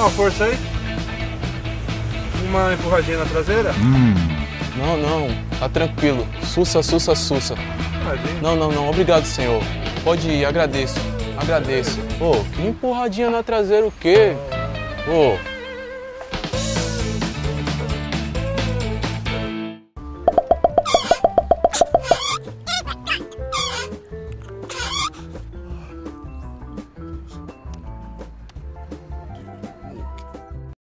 uma força aí? Uma empurradinha na traseira? Hum. Não, não, tá tranquilo. Sussa, sussa, sussa. Não, não, não, obrigado, senhor. Pode ir, agradeço. Agradeço. Ô, que empurradinha na traseira o quê? Ô,